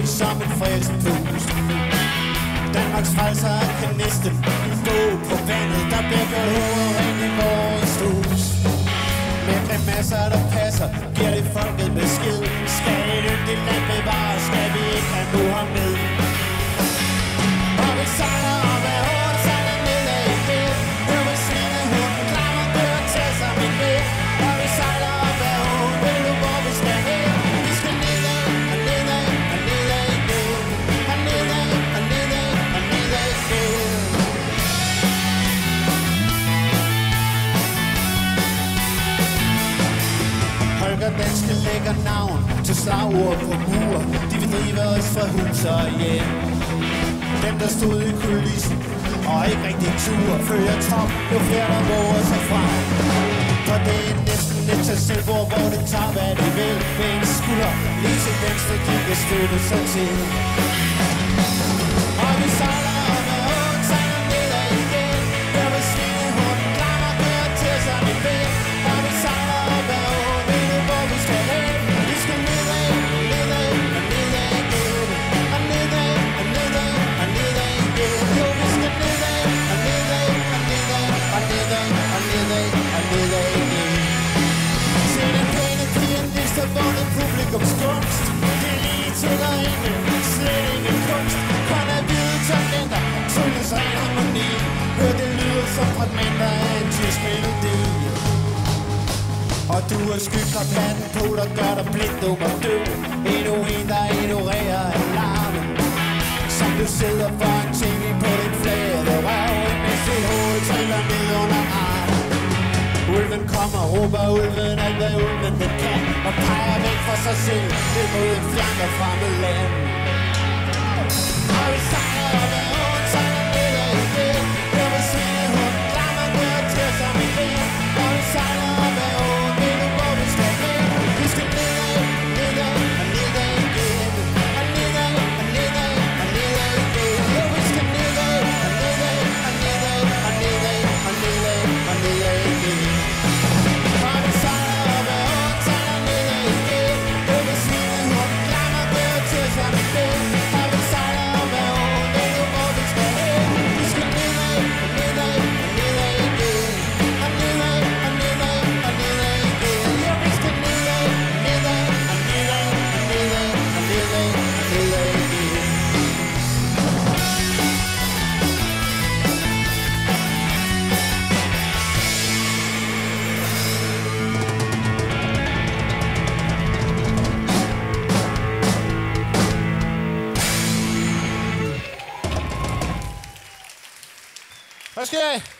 liv som en frisk pust. Danmarks frelser kan næsten gå på vandet, der bliver gået Danske lægger navn til slagord på mur. De vil drive os fra hus og hjem. Dem, der stod i kulissen og ikke rigtig tur, følger trop, jo flere der våger sig frem. For det er næsten et tag selv, hvor, hvor det tager, hvad det vil. Med en skulder, lige til venstre, de kan støtte sig til. Vundet publikums gunst. Det er lige til dig ikke, slet ingen kunst. Kun af hvide talenter, synges ren harmoni. Hør det lyder som fragmenter af en tysk melodi. Og du er skyld og panden på, der gør dig blind, dum og død. Endnu en, der ignorerer alarmen. Som du sidder for Ulven kommer, råber ulven alt hvad ulven den kan Og peger væk fra sig selv ned mod en fjern og fremmed land. Og vi sejler op ad Hvad sker der?